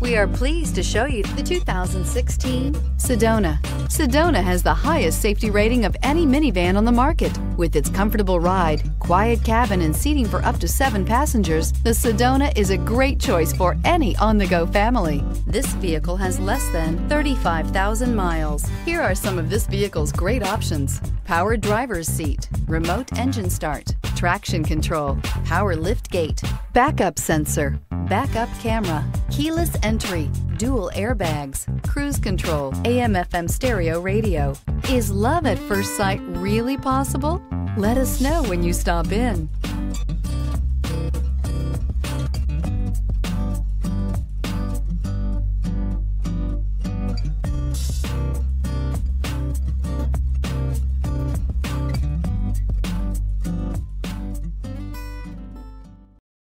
We are pleased to show you the 2016 Sedona. Sedona has the highest safety rating of any minivan on the market. With its comfortable ride, quiet cabin, and seating for up to seven passengers, the Sedona is a great choice for any on-the-go family. This vehicle has less than 35,000 miles. Here are some of this vehicle's great options. Power driver's seat, remote engine start, traction control, power lift gate, backup sensor, backup camera, keyless entry, dual airbags, cruise control, AM FM stereo radio. Is love at first sight really possible? Let us know when you stop in.